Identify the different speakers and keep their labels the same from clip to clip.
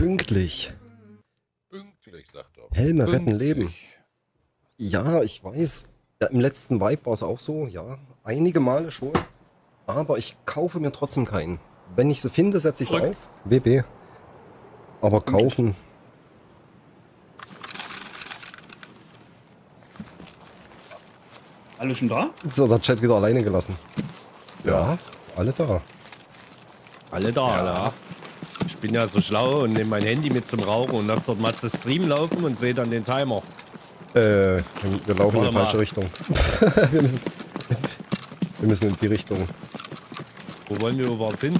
Speaker 1: Pünktlich.
Speaker 2: Pünktlich, sagt er.
Speaker 1: Helme retten Leben.
Speaker 2: Pünktlich.
Speaker 1: Ja, ich weiß. Ja, Im letzten Vibe war es auch so, ja. Einige Male schon. Aber ich kaufe mir trotzdem keinen. Wenn ich sie finde, setze ich sie auf. WB. Aber kaufen.
Speaker 3: Alle schon da?
Speaker 1: So, der Chat wieder alleine gelassen. Ja, alle da.
Speaker 4: Alle da, ja. Ich bin ja so schlau und nehme mein Handy mit zum Rauchen und lasse dort Matze Stream laufen und sehe dann den Timer.
Speaker 1: Äh, wir laufen in
Speaker 4: Warte
Speaker 1: die falsche. Richtung. wir, müssen, wir müssen in die Richtung.
Speaker 4: Wo wollen wir überhaupt hin?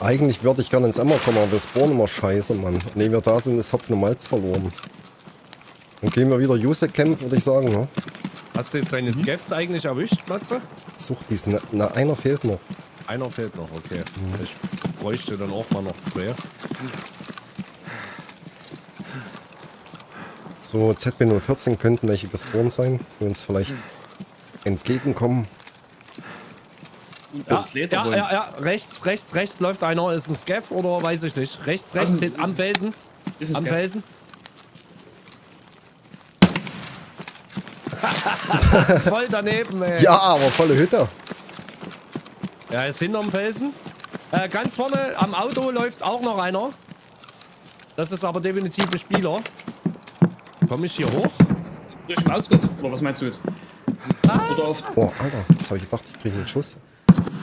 Speaker 1: Eigentlich würde ich gerne ins Emmer kommen, aber wir spawnen immer scheiße, Mann. Ne, wir da sind, ist Hopfen und Malz verloren. Dann gehen wir wieder User Camp, würde ich sagen, ne?
Speaker 4: Hast du jetzt deine Scavs eigentlich erwischt, Matze?
Speaker 1: Such diesen. Na, einer fehlt noch.
Speaker 4: Einer fehlt noch, okay. Ich bräuchte dann auch mal noch zwei.
Speaker 1: So, ZB014 könnten welche gespawnt sein, die uns vielleicht entgegenkommen.
Speaker 4: Ja, ja, ja, ja, rechts, rechts, rechts läuft einer. Ist ein Scav oder weiß ich nicht. Rechts, rechts,
Speaker 3: Also-
Speaker 4: hinten am Felsen.
Speaker 3: Ist es
Speaker 4: Am. Felsen. Voll daneben, ey.
Speaker 1: Ja, aber volle Hütte.
Speaker 4: Er ist hinterm Felsen. Äh, ganz vorne am Auto läuft auch noch einer. Das ist aber definitiv ein Spieler. Komme ich hier hoch?
Speaker 3: Richtung Outskirts, oder was meinst du jetzt? Oder auf
Speaker 1: Boah, Alter, jetzt habe ich gedacht, ich kriege einen Schuss.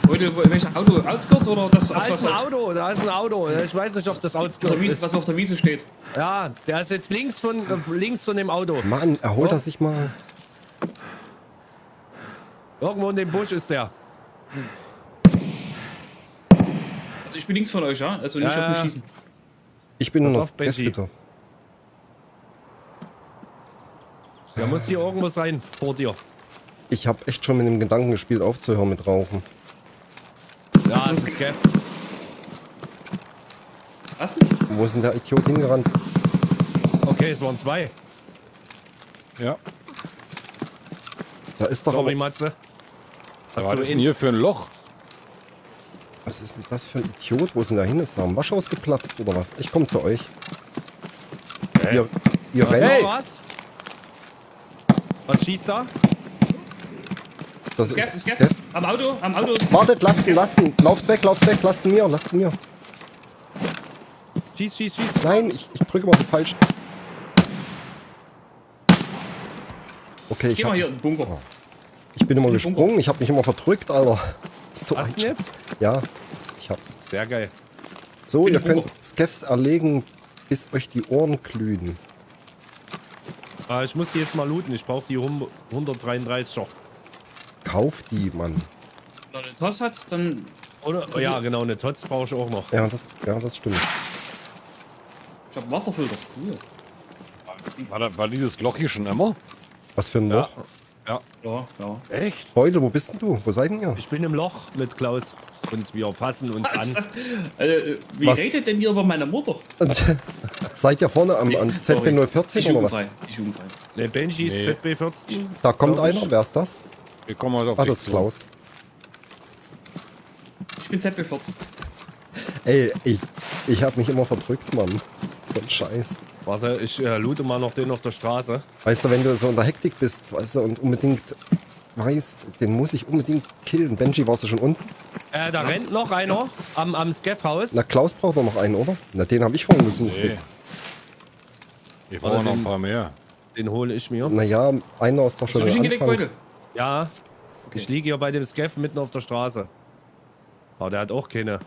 Speaker 3: heute, welches Auto? Outskirts oder das,
Speaker 4: Da ist ein Auto, da ist ein Auto. Ich weiß nicht, ob das Outskirts
Speaker 3: Wiese,
Speaker 4: ist.
Speaker 3: was auf der Wiese steht?
Speaker 4: Ja, der ist jetzt links von, äh, links von dem Auto.
Speaker 1: Mann, erholt
Speaker 4: Oh.
Speaker 1: er sich mal.
Speaker 4: Irgendwo in dem Busch ist der.
Speaker 3: Also ich bin links von euch, ja? Also nicht
Speaker 4: Ja,
Speaker 3: auf mich schießen.
Speaker 1: Ich bin der
Speaker 4: auf, Benji. Der muss hier irgendwo sein, vor dir.
Speaker 1: Ich habe echt schon mit dem Gedanken gespielt, aufzuhören mit Rauchen.
Speaker 4: Ja, das ist Scav.
Speaker 3: Was denn?
Speaker 1: Wo ist denn der Idiot hingerannt?
Speaker 4: Okay, es waren zwei.
Speaker 2: Ja.
Speaker 1: Da ist doch
Speaker 4: Sorry,
Speaker 1: aber,
Speaker 4: Matze.
Speaker 2: Was
Speaker 4: Hast
Speaker 2: war
Speaker 4: du
Speaker 2: das denn hier für ein Loch?
Speaker 1: Was ist denn das für ein Idiot? Wo ist denn der hin? Ist da ein Waschhaus geplatzt oder was? Ich komme zu euch. Ihr, ihr
Speaker 4: Was,
Speaker 1: rennt.
Speaker 4: was? Was schießt da?
Speaker 1: Das
Speaker 3: Scav,
Speaker 1: ist
Speaker 3: Scav.
Speaker 1: Scav.
Speaker 3: Am Auto, am Auto.
Speaker 1: Wartet, lasst ihn, lasst ihn. Lauft weg, lauft weg, lasst ihn mir, lasst ihn mir.
Speaker 4: Schieß, schieß, schieß.
Speaker 1: Nein, ich, ich drücke mal falsch. Okay, ich,
Speaker 3: Geh mal
Speaker 1: hab,
Speaker 3: hier in den Bunker.
Speaker 1: ich bin immer gesprungen, ich habe mich immer verdrückt, Alter. So
Speaker 4: Was
Speaker 1: ein
Speaker 4: jetzt?
Speaker 1: Ja, ich hab's.
Speaker 4: Sehr geil.
Speaker 1: So, ihr könnt. Scavs erlegen, bis euch die Ohren glühen.
Speaker 4: Ah, ich muss die jetzt mal looten. Ich brauche die 133er.
Speaker 1: Kauft die, Mann.
Speaker 3: Wenn er einen Toss hat, dann.
Speaker 4: Oder?
Speaker 3: Das
Speaker 4: ja, genau, eine Tots brauche ich auch noch.
Speaker 1: Ja, das, ja, das stimmt.
Speaker 3: Ich hab einen Wasserfilter. Cool.
Speaker 2: War, da, war dieses Loch hier schon immer?
Speaker 1: Was für ein. Loch.
Speaker 4: ja.
Speaker 3: Ja, ja.
Speaker 2: Echt?
Speaker 1: Beute, wo bist denn du? Wo seid denn ihr?
Speaker 4: Ich bin im Loch mit Klaus. Und wir fassen uns
Speaker 3: Was?
Speaker 4: an.
Speaker 3: Äh, wie
Speaker 1: Was?
Speaker 3: redet denn ihr über meine Mutter?
Speaker 1: seid ihr vorne am, an
Speaker 3: Sorry.
Speaker 1: ZB014
Speaker 3: Ist
Speaker 1: oder was?
Speaker 3: Ist jugendfrei.
Speaker 4: Ne, Benji ist
Speaker 2: Nee.
Speaker 4: ZB14.
Speaker 1: Da kommt einer, wer ist das?
Speaker 2: Wir kommen heute auf
Speaker 1: Ah, das ist. Klaus.
Speaker 3: Ich bin ZB14.
Speaker 1: Ey, ich, ich hab mich immer verdrückt, Mann. So ein Scheiß.
Speaker 4: Warte, ich äh, loote mal noch den auf der Straße.
Speaker 1: Weißt du, wenn du so in der Hektik bist, weißt du, und unbedingt weißt, den muss ich unbedingt killen. Benji, warst du schon unten?
Speaker 4: Äh, da rennt noch einer am, am Scaff-Haus.
Speaker 1: Na, Klaus braucht doch noch einen, oder? Na, den habe ich vorhin gesucht.
Speaker 2: Nee. Wir
Speaker 4: Warte,
Speaker 2: brauchen noch ein paar mehr.
Speaker 4: Den hole ich mir.
Speaker 1: Naja, einer ist doch
Speaker 3: Hast
Speaker 1: schon
Speaker 3: du mich
Speaker 1: am
Speaker 3: hingelegt,
Speaker 1: Anfang.
Speaker 3: Beutel?
Speaker 4: Ja, ich liege hier bei dem Scaff mitten auf der Straße. Aber der hat auch keine.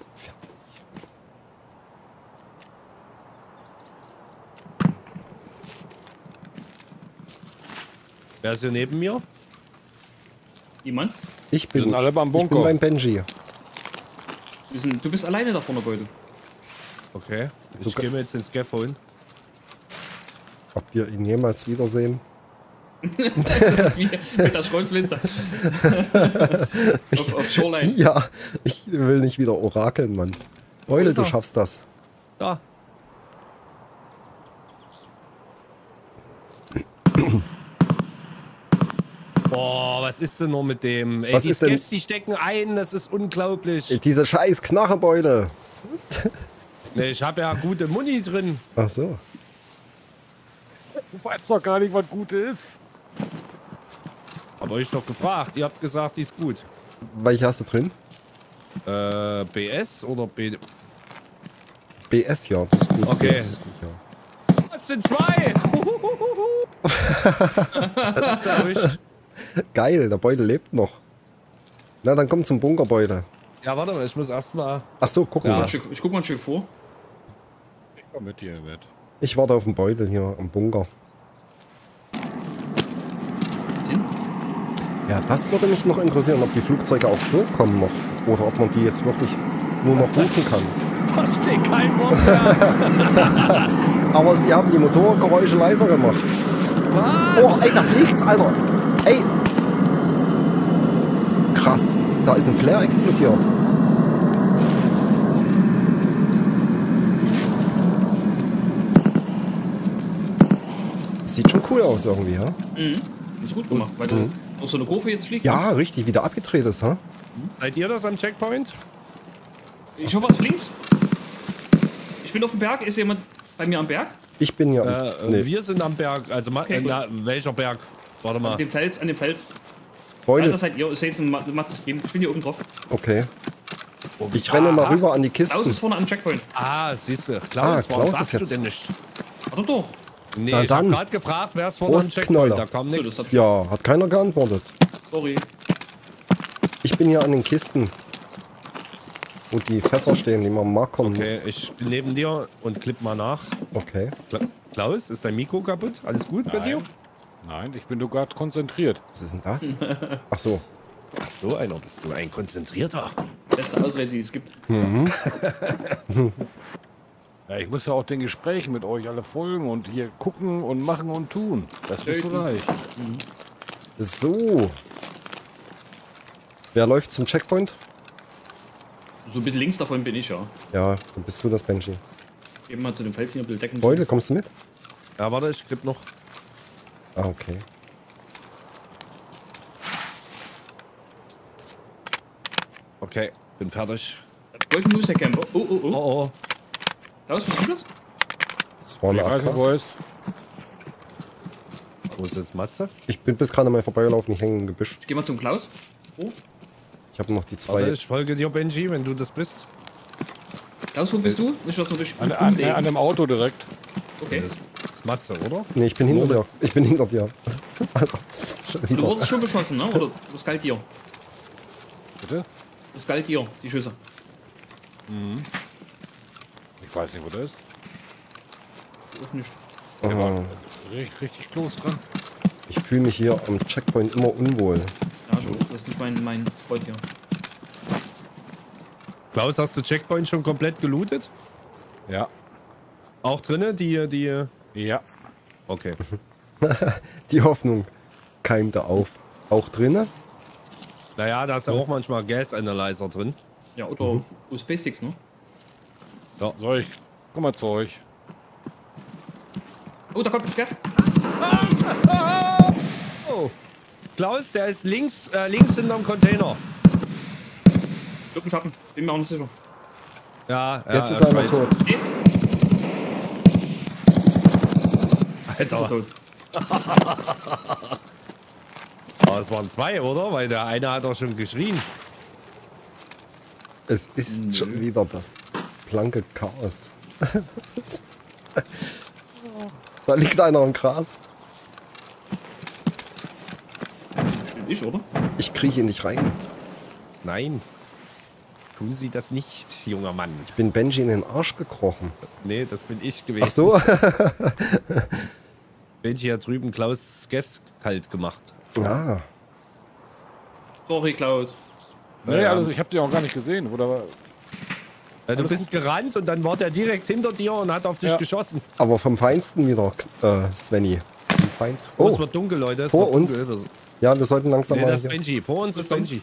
Speaker 4: Wer ist hier neben mir?
Speaker 3: Jemand?
Speaker 1: Ich
Speaker 2: Wir
Speaker 1: bin,
Speaker 2: sind alle beim
Speaker 1: ich bin
Speaker 2: Bunker.
Speaker 1: beim Benji.
Speaker 3: Wir sind, du bist alleine da vorne, Beutel.
Speaker 4: Okay. Ich gehe mir jetzt den Scaff holen.
Speaker 1: Ob wir ihn jemals wiedersehen?
Speaker 3: Das ist wie mit der Scrollflinte. auf, auf Shoreline.
Speaker 1: Ja, ich will nicht wieder orakeln, Mann. Eule,
Speaker 4: ist
Speaker 1: du schaffst das.
Speaker 4: Da. Boah, was ist denn nur mit dem? Ey,
Speaker 1: Was
Speaker 4: die
Speaker 1: ist denn-
Speaker 4: Scavs, die stecken ein, das ist unglaublich.
Speaker 1: Diese scheiß Knarrebeule.
Speaker 4: Nee, ich habe ja gute Muni drin.
Speaker 1: Ach so.
Speaker 2: Du weißt doch gar nicht, was gut ist.
Speaker 4: Aber ich doch gefragt. Ihr habt gesagt, die ist gut.
Speaker 1: Welche hast du drin?
Speaker 4: Äh, BS oder B.
Speaker 1: BS, ja. Das ist gut.
Speaker 4: Okay.
Speaker 1: Das ist gut, ja.
Speaker 4: Das sind zwei! Hab's erwischt.
Speaker 1: Geil, der Beutel lebt noch. Na, dann komm zum Bunkerbeutel.
Speaker 4: Ja, warte mal, ich muss erstmal.
Speaker 1: Ach so, guck
Speaker 4: Ja.
Speaker 1: mal.
Speaker 3: Ich guck mal ein Stück vor.
Speaker 2: Ich komm mit dir mit.
Speaker 1: Ich warte auf den Beutel hier am Bunker.
Speaker 3: Sinn?
Speaker 1: Ja, das würde mich noch interessieren, ob die Flugzeuge auch so kommen noch. Oder ob man die jetzt wirklich nur noch rufen kann.
Speaker 4: Verstehe kein Wort mehr.
Speaker 1: Aber sie haben die Motorgeräusche leiser gemacht.
Speaker 4: Was?
Speaker 1: Oh, ey, da fliegt's, Alter. Ey. Krass, da ist ein Flare explodiert. Sieht schon cool aus irgendwie, ja?
Speaker 3: Mhm. Ist gut gemacht, weil das auf so eine Kurve jetzt fliegt.
Speaker 1: Ja, richtig, wie der abgedreht ist, ha?
Speaker 4: Seid ihr das am Checkpoint?
Speaker 3: Ich hoffe, was fliegt. Ich bin auf dem Berg. Ist jemand bei mir am Berg?
Speaker 1: Ich bin ja.
Speaker 4: Äh,
Speaker 1: nee,
Speaker 4: Wir sind am Berg. Also,
Speaker 3: Okay,
Speaker 4: äh, na, welcher Berg? Warte
Speaker 3: An
Speaker 4: mal.
Speaker 3: dem Fels, an dem Fels.
Speaker 1: Beutel.
Speaker 3: Alter, seid ihr, seht ihr im Mathe-Stream. Ich bin hier oben drauf.
Speaker 1: Okay. Ich renne mal
Speaker 4: Ah.
Speaker 1: rüber an die
Speaker 3: Klaus
Speaker 1: Kisten.
Speaker 3: ist vorne am Checkpoint.
Speaker 4: Ah, siehst du.
Speaker 1: Ah,
Speaker 4: Klaus, warum
Speaker 1: Klaus
Speaker 4: sagst
Speaker 1: ist
Speaker 4: du
Speaker 1: jetzt-
Speaker 4: denn nicht?
Speaker 3: Warte doch.
Speaker 4: Nee,
Speaker 1: Na
Speaker 4: ich
Speaker 1: dann.
Speaker 4: hab gerade gefragt, wer ist vorne am Checkpoint.
Speaker 1: Knoller.
Speaker 4: Da kam
Speaker 3: So,
Speaker 4: nichts.
Speaker 3: das ich.
Speaker 1: Ja, hat keiner geantwortet.
Speaker 3: Sorry.
Speaker 1: Ich bin hier an den Kisten. Wo die Fässer stehen, die man am Markt kommen
Speaker 4: Okay,
Speaker 1: muss.
Speaker 4: ich bin neben dir und klipp mal nach.
Speaker 1: Okay.
Speaker 4: Kla Klaus, ist dein Mikro kaputt? Alles gut bei dir?
Speaker 2: Nein, ich bin nur gerade konzentriert.
Speaker 1: Was ist denn das? Ach so.
Speaker 4: Ach, so einer bist du, ein konzentrierter.
Speaker 3: Beste Ausrede, die es gibt.
Speaker 2: Ja, ich muss ja auch den Gesprächen mit euch alle folgen und hier gucken und machen und tun. Das ist so leicht.
Speaker 1: So. Wer läuft zum Checkpoint?
Speaker 3: So ein bisschen links davon bin ich, ja.
Speaker 1: Ja, dann bist du das Benji.
Speaker 3: Gehen wir mal zu dem Felsen ein bisschen decken.
Speaker 1: Beutel, kommst du mit?
Speaker 4: Ja, warte, ich klipp noch.
Speaker 1: Ah, okay.
Speaker 4: Okay, bin fertig.
Speaker 3: Golden Loser Camper. Oh, oh,
Speaker 4: Oh,
Speaker 3: oh.
Speaker 4: oh.
Speaker 3: Klaus, bist du das?
Speaker 1: Das war
Speaker 2: Ich
Speaker 1: eine
Speaker 2: weiß nicht, wo ist.
Speaker 4: Wo ist jetzt Matze?
Speaker 1: Ich bin bis gerade mal vorbeigelaufen, ich hänge im Gebüsch.
Speaker 3: Ich geh mal zum Klaus. Oh.
Speaker 1: Ich habe noch die
Speaker 4: Warte,
Speaker 1: zwei.
Speaker 4: ich folge dir, Benji, wenn du das bist.
Speaker 3: Klaus, wo bist du? Nicht, dass wir dich
Speaker 2: An, an, an dem Auto direkt.
Speaker 3: Okay.
Speaker 4: Das ist Matze, oder?
Speaker 1: Nee, ich bin hinter dir. Ich bin hinter dir. Ist
Speaker 3: Du wurdest schon beschossen, ne? Oder das galt dir?
Speaker 2: Bitte?
Speaker 3: Das galt dir, die Schüsse.
Speaker 2: Ich weiß nicht, wo der ist.
Speaker 3: Auch nicht.
Speaker 2: Der
Speaker 1: Ah,
Speaker 2: war richtig, richtig close dran.
Speaker 1: ich fühle mich hier am Checkpoint immer unwohl.
Speaker 3: Ja, schon. Das ist nicht mein, mein Spot hier.
Speaker 4: Klaus, hast du Checkpoint schon komplett gelootet?
Speaker 2: Ja.
Speaker 4: Auch drinne, die, die.
Speaker 2: Ja.
Speaker 4: Okay.
Speaker 1: Die Hoffnung keimte auf. Auch drinnen?
Speaker 4: Naja, da ist ja auch manchmal Gas Analyzer drin.
Speaker 3: Ja, oder USB-Sticks, ne?
Speaker 2: Soll ich? Komm mal zu euch.
Speaker 3: Oh, da kommt ein Scaff.
Speaker 4: Oh! Klaus, der ist links, äh, links hinterm Container.
Speaker 3: Schatten. Bin mir auch nicht sicher.
Speaker 4: Ja, ja
Speaker 1: Jetzt ist
Speaker 4: ja, ich weiß.
Speaker 1: tot.
Speaker 3: Nee, jetzt ist er tot.
Speaker 4: Aber es waren zwei, oder? Weil der eine hat doch schon geschrien.
Speaker 1: Es ist schon wieder das blanke Chaos. da liegt einer im Gras.
Speaker 3: Stimmt ich, oder?
Speaker 1: Ich krieche nicht rein.
Speaker 4: Nein. Tun Sie das nicht, junger Mann.
Speaker 1: Ich bin Benji in den Arsch gekrochen.
Speaker 4: Nee, das bin ich gewesen.
Speaker 1: Ach so?
Speaker 4: Ich hier drüben Klaus Skeffs kalt gemacht.
Speaker 1: ah,
Speaker 3: Sorry, Klaus.
Speaker 2: Nee,
Speaker 4: Ja.
Speaker 2: also ich habe die auch gar nicht gesehen. Oder?
Speaker 4: Ja, du bist gerannt und dann war der direkt hinter dir und hat auf dich
Speaker 2: Ja.
Speaker 4: geschossen.
Speaker 1: aber vom Feinsten wieder, äh, Svenny. Vom Feinsten.
Speaker 4: Oh, es
Speaker 1: Oh,
Speaker 4: wird dunkel, Leute. Es
Speaker 1: vor
Speaker 4: wird
Speaker 1: uns.
Speaker 4: Dunkel.
Speaker 1: Ja, wir sollten langsam
Speaker 4: Nee,
Speaker 1: mal
Speaker 4: das ist. Benji. Vor uns ist. Benji.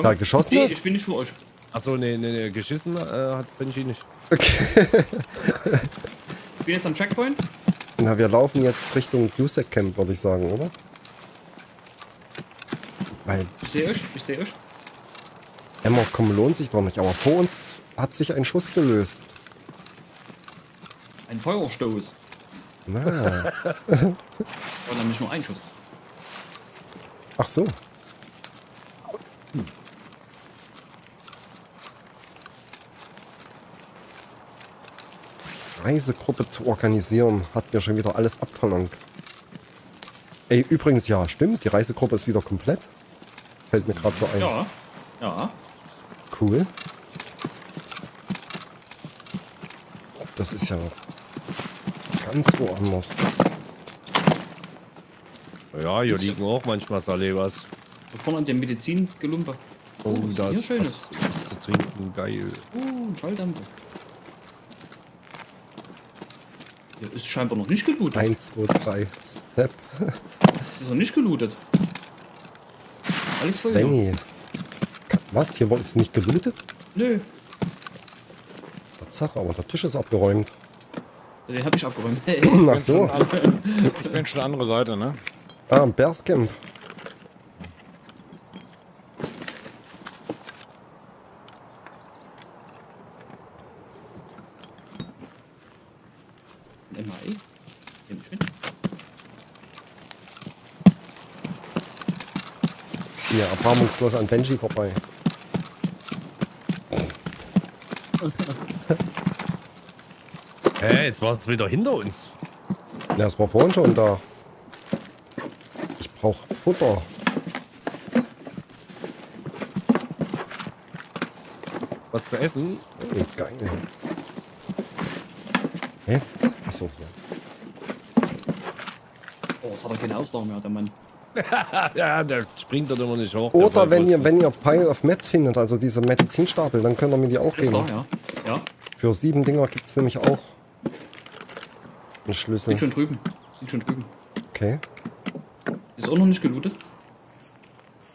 Speaker 1: Da geschossen
Speaker 3: Nee,
Speaker 1: hat?
Speaker 3: ich bin nicht für euch.
Speaker 4: Achso, nee, nee, nee. Geschissen äh, hat Benji nicht.
Speaker 1: Okay.
Speaker 3: Ich bin jetzt am Checkpoint.
Speaker 1: Na, wir laufen jetzt Richtung Lusek Camp, würde ich sagen, oder? Weil
Speaker 3: Ich sehe euch. Ich sehe euch.
Speaker 1: Emma kommen lohnt sich doch nicht, aber vor uns hat sich ein Schuss gelöst.
Speaker 3: Ein Feuerstoß.
Speaker 1: Na.
Speaker 3: War nämlich nur ein Schuss.
Speaker 1: Ach so. Reisegruppe zu organisieren, hat mir schon wieder alles abverlangt. Ey, übrigens, ja, stimmt, die Reisegruppe ist wieder komplett. Fällt mir gerade so ein.
Speaker 3: Ja. Ja.
Speaker 1: Cool. Das ist ja ganz woanders.
Speaker 4: Ja, hier
Speaker 3: Ist
Speaker 4: liegen
Speaker 3: das-
Speaker 4: auch manchmal Salevas.
Speaker 3: Da vorne an dem Medizingelumpe.
Speaker 4: Oh,
Speaker 3: was ist
Speaker 4: da
Speaker 3: denn hier
Speaker 4: ist
Speaker 3: Schönes?
Speaker 4: was, was zu trinken, geil.
Speaker 3: Oh, ein Schalldämpfer. Ist scheinbar noch nicht gelootet.
Speaker 1: 1, 2, 3, Step.
Speaker 3: Ist noch nicht gelootet. Alles voll. hier.
Speaker 1: Svenny. Was? Hier wurde es nicht gelootet?
Speaker 3: Nö,
Speaker 1: Tatsache, aber der Tisch ist abgeräumt.
Speaker 3: den hab ich abgeräumt.
Speaker 1: Ach so.
Speaker 2: Ich bin schon andere Seite, ne?
Speaker 1: Ah, ein Bearscamp.
Speaker 3: Ein MAI? Nehm ich mit.
Speaker 1: Ist hier erbarmungslos an Benji vorbei.
Speaker 4: Hä, jetzt warst du wieder hinter uns.
Speaker 1: Ja, es war vorhin schon da. Ich brauche Futter.
Speaker 4: Was zu essen?
Speaker 1: Oh, geil. Hä? Achso, hier.
Speaker 3: Oh, das hat er keine Ausdauer mehr, der Mann.
Speaker 4: ja, der springt dort immer nicht hoch. der
Speaker 1: Oder wenn ihr, wenn ihr Pile of Meds findet, also diese Medizinstapel, dann könnt ihr mir die auch geben.
Speaker 3: da, ja. Ja,
Speaker 1: Für sieben Dinger gibt es nämlich auch einen Schlüssel.
Speaker 3: schon drüben. Liegt schon drüben.
Speaker 1: Okay.
Speaker 3: Ist auch noch nicht gelootet.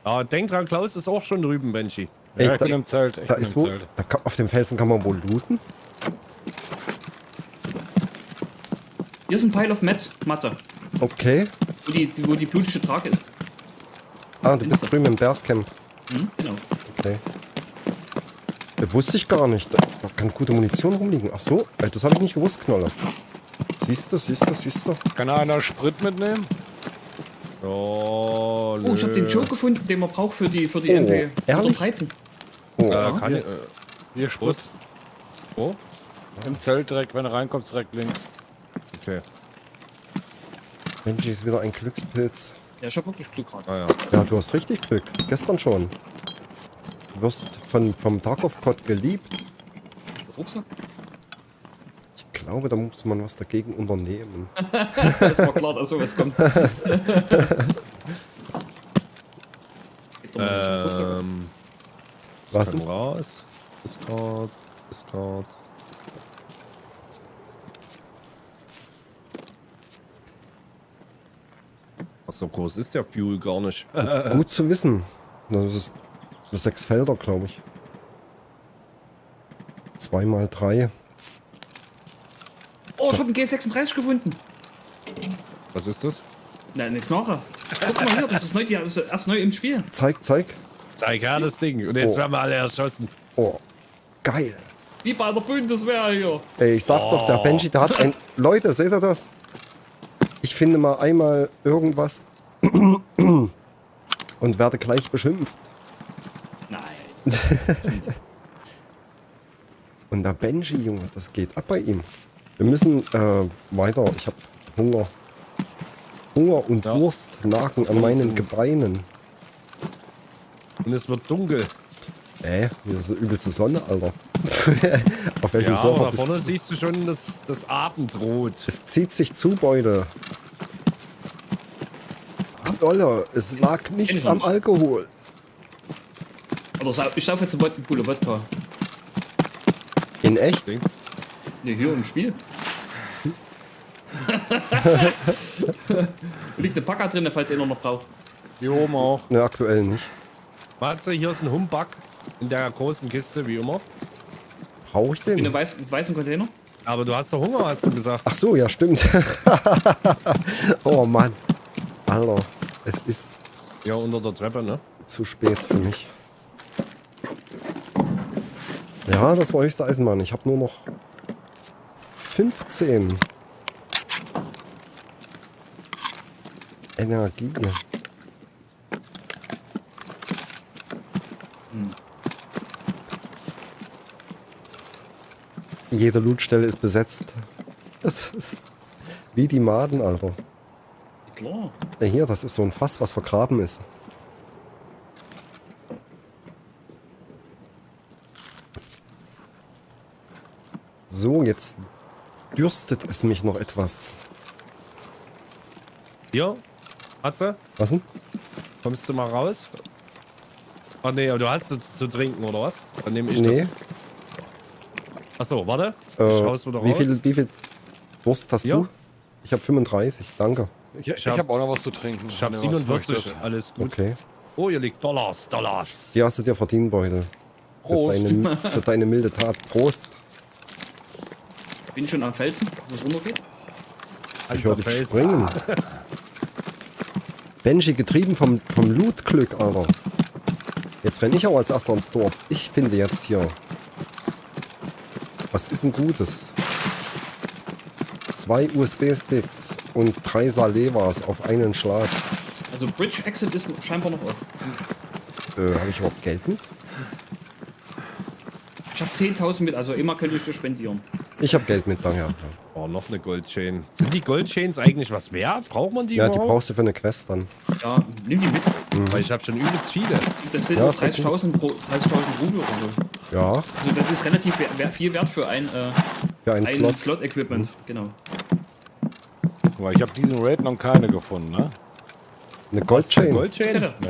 Speaker 4: Ah, denk dran, Klaus ist auch schon drüben, Benji.
Speaker 1: Ey,
Speaker 2: Ja, ich
Speaker 1: da-
Speaker 2: bin im Zelt. Ich
Speaker 1: Da
Speaker 2: bin
Speaker 1: ist
Speaker 2: im
Speaker 1: wo,
Speaker 2: Zelt.
Speaker 1: da kann, auf dem Felsen kann man wohl looten.
Speaker 3: Hier ist ein Pile of Mets, Matze.
Speaker 1: Okay.
Speaker 3: Wo die, die, wo die blutige Trage ist.
Speaker 1: Ah, du bist drüben im Bearscamp.
Speaker 3: Hm, genau.
Speaker 1: Okay. Das wusste ich gar nicht. Da, kann gute Munition rumliegen. Ach so, ey, das habe ich nicht gewusst, Knolle. Siehst du, siehst du, siehst du?
Speaker 2: Kann einer Sprit mitnehmen?
Speaker 4: Oh,
Speaker 3: Oh, ich habe den Joke gefunden, den man braucht für die, für die
Speaker 1: Oh,
Speaker 3: MP
Speaker 1: ehrlich?
Speaker 3: 113.
Speaker 1: Oh,
Speaker 4: Äh, kann ich, äh,
Speaker 2: Hier Sprit.
Speaker 4: oh,
Speaker 2: Im Zelt direkt, wenn du reinkommst, direkt links.
Speaker 4: okay.
Speaker 1: Mensch, ist wieder ein Glückspilz.
Speaker 3: Ja, ich hab wirklich Glück gerade.
Speaker 4: Ah, ja.
Speaker 1: Ja, du hast richtig Glück. Gestern schon. Du wirst von, vom Tarkov Cod geliebt.
Speaker 3: Rucksack?
Speaker 1: Ich glaube, da muss man was dagegen unternehmen.
Speaker 3: Es war klar, dass sowas kommt. Gib doch mal nicht ins Rucksack.
Speaker 4: Ähm,
Speaker 1: Was
Speaker 4: was
Speaker 1: denn?
Speaker 4: raus? Discord, Discord. So groß ist der Fuel gar nicht.
Speaker 1: Gut zu wissen. Das ist sechs Felder, glaube ich. Zwei mal drei.
Speaker 3: Oh, ich hab einen G36 gefunden.
Speaker 4: Was ist das?
Speaker 3: Nein, eine Knarre. Guck mal hier, das ist neu, die ist erst neu im Spiel.
Speaker 1: Zeig, zeig.
Speaker 4: Zeig her das Ding. Und jetzt
Speaker 1: Oh.
Speaker 4: werden wir alle erschossen.
Speaker 1: Oh, geil.
Speaker 3: Wie bei der Bundeswehr hier.
Speaker 1: Ey, ich sag doch, der
Speaker 4: Oh.
Speaker 1: Benji, der hat ein... Leute, seht ihr das? Ich finde mal einmal irgendwas und werde gleich beschimpft.
Speaker 3: Nein.
Speaker 1: Und der Benji, Junge, das geht ab bei ihm. Wir müssen äh, weiter. Ich habe Hunger. Hunger und
Speaker 4: Ja.
Speaker 1: Durst nagen an meinen Gebeinen.
Speaker 4: Und es wird dunkel.
Speaker 1: Äh, hier ist die übelste Sonne, Alter. Auf welchem
Speaker 4: Ja,
Speaker 1: Server
Speaker 4: da vorne siehst du schon das, das Abendrot.
Speaker 1: Es zieht sich zu, Beute. Knolle, es lag nicht
Speaker 3: ich
Speaker 1: am. Alkohol.
Speaker 3: Oder sau- ich sauf jetzt einen Bulle Wodka.
Speaker 1: In echt?
Speaker 3: Ne, hier im Spiel. Liegt eine Packer drin, falls einer noch braucht.
Speaker 2: Hier oben auch.
Speaker 1: Ne, aktuell nicht.
Speaker 4: Matze, hier ist ein Humbug in der großen Kiste, wie immer.
Speaker 1: Brauche ich
Speaker 3: In einem
Speaker 1: den?
Speaker 3: weißen, weißen Container.
Speaker 4: Aber du hast doch Hunger, hast du gesagt.
Speaker 1: Ach so, ja, stimmt. oh Mann. Alter, es ist
Speaker 4: Ja, unter der Treppe, ne?
Speaker 1: zu spät für mich. Ja, das war höchste Eisenbahn. Ich habe nur noch 15. Energie. Jede Lootstelle ist besetzt. Das ist wie die Maden, Alter.
Speaker 3: Klar.
Speaker 1: Ja, hier, das ist so ein Fass, was vergraben ist. So, jetzt dürstet es mich noch etwas.
Speaker 4: Hier, Atze,
Speaker 1: Was denn?
Speaker 4: kommst du mal raus? Ach nee, aber du hast zu, zu trinken, oder was? Dann nehme ich
Speaker 1: Nee.
Speaker 4: das. Achso, warte.
Speaker 1: Äh,
Speaker 4: ich hau's wieder
Speaker 1: wie,
Speaker 4: raus.
Speaker 1: viel, wie viel Durst hast
Speaker 4: Ja.
Speaker 1: du? Ich habe 35, danke.
Speaker 2: Ich, ich,
Speaker 4: Ich
Speaker 2: habe
Speaker 4: hab-
Speaker 2: auch noch was zu trinken.
Speaker 4: Ich hab
Speaker 2: wenn ihr was
Speaker 4: 47,
Speaker 2: möchtet.
Speaker 4: alles gut.
Speaker 1: Okay.
Speaker 4: Oh, hier liegt Dollars, Dollars.
Speaker 1: Die hast du dir verdient, Beutel. Für
Speaker 2: Prost.
Speaker 1: deine, für deine milde Tat. Prost.
Speaker 3: Bin schon am Felsen, wo es runtergeht.
Speaker 1: Ich höre dich springen. Benji, getrieben vom, vom Loot-Glück, Alter. Jetzt renn ich auch als erster ins Dorf. Ich finde jetzt hier. Was ist denn Gutes? Zwei USB-Sticks und drei Salevas auf einen Schlag.
Speaker 3: Also Bridge Exit ist scheinbar noch offen.
Speaker 1: Äh, habe ich überhaupt Geld mit?
Speaker 3: Ich habe 10.000 mit, also immer könnte ich dir spendieren.
Speaker 1: Ich habe Geld mit, danke.
Speaker 4: Oh, noch eine Goldchain. Sind die Goldchains eigentlich was wert? Braucht man die
Speaker 1: Ja, die
Speaker 4: überhaupt?
Speaker 1: brauchst du für eine Quest dann.
Speaker 3: Ja, nimm die mit.
Speaker 4: Weil ich habe schon übelst viele.
Speaker 3: Das sind
Speaker 1: Ja,
Speaker 3: nur
Speaker 1: ist doch
Speaker 3: 30.000 pro 30.000 Rubel oder so.
Speaker 1: Ja,
Speaker 3: Also das ist relativ wer- wer- viel wert für ein, äh,
Speaker 1: für einen
Speaker 3: ein
Speaker 1: Slot.
Speaker 3: Slot-Equipment. Genau.
Speaker 2: Weil ich habe diesen Raid noch keine gefunden, ne?
Speaker 1: Eine Goldchain.
Speaker 4: Goldchain?
Speaker 2: Nee.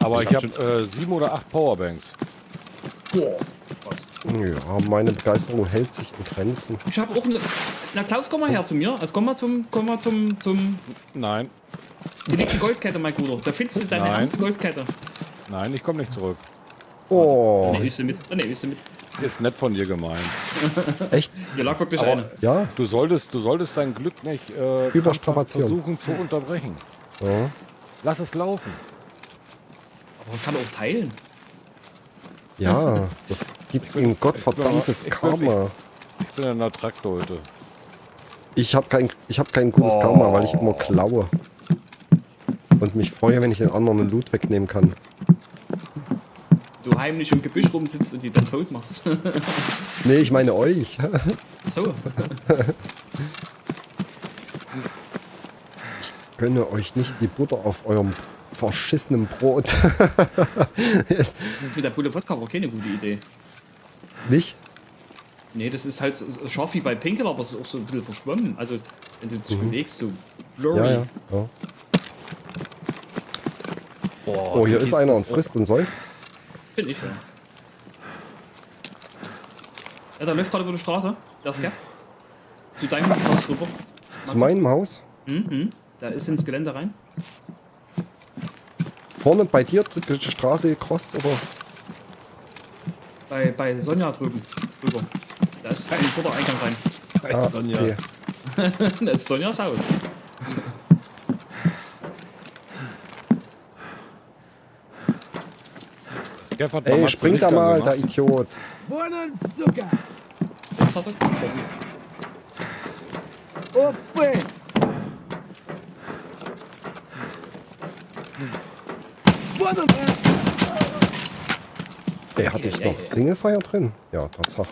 Speaker 2: Aber
Speaker 4: Ich
Speaker 2: ich,
Speaker 4: hab
Speaker 2: habe äh, sieben oder acht Powerbanks.
Speaker 3: Boah. Was?
Speaker 1: Ja, meine Begeisterung hält sich in Grenzen.
Speaker 3: Ich habe auch eine. Na Klaus, komm mal her zu mir. Also komm mal zum, komm mal zum, zum.
Speaker 2: Nein,
Speaker 3: Die liegt eine Goldkette, mein Bruder. Da findest du deine
Speaker 2: Nein.
Speaker 3: erste Goldkette.
Speaker 2: nein, ich komme nicht zurück.
Speaker 1: Oh,
Speaker 3: nehme ich sie mit. Nehme ich sie mit.
Speaker 2: Ist nett von dir gemeint.
Speaker 1: echt?
Speaker 3: Hier lag wirklich
Speaker 2: Aber-
Speaker 3: eine.
Speaker 1: Ja?
Speaker 2: Du solltest, du solltest dein Glück nicht äh,
Speaker 1: Überstrapazieren.
Speaker 2: versuchen zu unterbrechen.
Speaker 1: ja.
Speaker 2: Lass es laufen.
Speaker 3: Aber man kann auch teilen.
Speaker 1: Ja, das gibt ihm gottverdammtes Karma.
Speaker 2: Ich bin in der Traktorhütte.
Speaker 1: Ich habe kein, ich hab kein gutes Karma, weil ich immer klaue. Und mich freue, wenn ich den anderen einen Loot wegnehmen kann.
Speaker 3: Du heimlich im Gebüsch rumsitzt und die dann tot machst.
Speaker 1: Nee, ich meine euch.
Speaker 3: so.
Speaker 1: Gönne euch nicht die Butter auf eurem verschissenen Brot.
Speaker 3: Das mit der Bulle Wodka war keine gute Idee.
Speaker 1: nicht?
Speaker 3: Nee, das ist halt so scharf wie bei Pinkel, aber es ist auch so ein bisschen verschwommen. Also, wenn du dich bewegst, so blurry.
Speaker 1: Ja, ja. ja.
Speaker 4: Boah,
Speaker 1: Oh, hier ist einer und frisst und säuft.
Speaker 3: Bin ich, ja. Ja, da läuft gerade über die Straße. Der Scaff. Zu deinem Haus rüber.
Speaker 1: Zu meinem Haus.
Speaker 3: Mhm. Da ist ins Gelände rein.
Speaker 1: Vorne bei dir die Straße gecrossed oder?
Speaker 3: Bei, bei Sonja drüben. Rüber. Da ist ein Vordereingang rein.
Speaker 4: bei
Speaker 1: Ah,
Speaker 4: Sonja.
Speaker 1: okay.
Speaker 3: das ist Sonjas Haus.
Speaker 2: Skeff hat
Speaker 1: Ey, spring da mal,
Speaker 2: angemacht.
Speaker 1: der Idiot.
Speaker 3: Jetzt hat er gesprochen.
Speaker 1: Ey, hatte ich noch. Singlefire drin? Ja, Tatsache.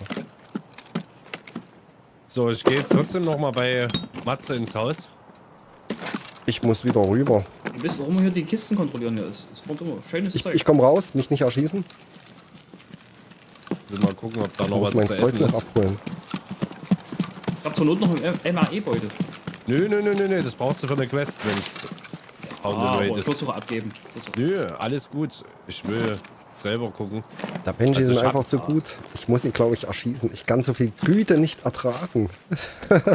Speaker 4: So, ich gehe jetzt trotzdem noch mal bei Matze ins Haus.
Speaker 1: Ich muss wieder rüber.
Speaker 3: Du wisst, warum wir hier die Kisten kontrollieren. Hier ist, ist immer schönes
Speaker 1: Ich,
Speaker 3: Zeug.
Speaker 1: ich komme raus, mich nicht erschießen.
Speaker 4: Will mal gucken, ob da
Speaker 1: Ich
Speaker 4: noch
Speaker 1: muss
Speaker 4: was
Speaker 1: mein
Speaker 4: zu
Speaker 1: Zeug
Speaker 4: essen
Speaker 1: noch
Speaker 4: ist.
Speaker 1: abholen.
Speaker 3: Ich hab zur Not noch einen MAE-Beutel.
Speaker 4: Nö, nö, nö, nö, nö, das brauchst du für eine Quest, wenn's
Speaker 3: Ah, ich
Speaker 4: ist.
Speaker 3: sogar abgeben. Das
Speaker 4: Nö, alles gut. Ich will selber gucken.
Speaker 1: Der Benji
Speaker 4: Also
Speaker 1: ist
Speaker 4: ich
Speaker 1: mir einfach zu gut. Ich muss ihn, glaube ich, erschießen. Ich kann so viel Güte nicht ertragen.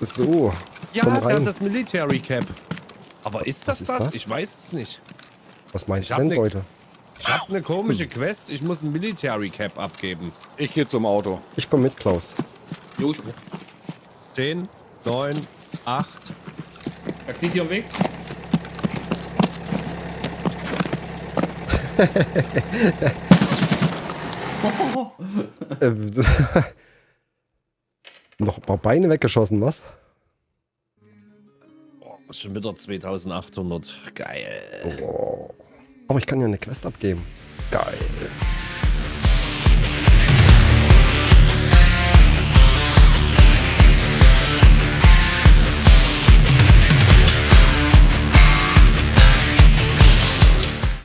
Speaker 1: so.
Speaker 4: Ja,
Speaker 1: komm
Speaker 4: der hat das Military Cap. Aber ist das
Speaker 1: ist
Speaker 4: das?
Speaker 1: das?
Speaker 4: Ich weiß es nicht.
Speaker 1: Was meinst
Speaker 4: Ich
Speaker 1: du
Speaker 4: hab
Speaker 1: denn,
Speaker 4: ne-
Speaker 1: Leute?
Speaker 4: Ich habe eine komische Quest. Ich muss ein Military Cap abgeben.
Speaker 2: Ich gehe zum Auto.
Speaker 1: Ich komme mit, Klaus.
Speaker 3: Jo, ich
Speaker 4: 10, 9, 8.
Speaker 3: Er kniet hier im Weg.
Speaker 1: Äh, noch ein paar Beine weggeschossen, was?
Speaker 4: Schon wieder 2800. Geil.
Speaker 1: Oh. Aber ich kann ja eine Quest abgeben. Geil.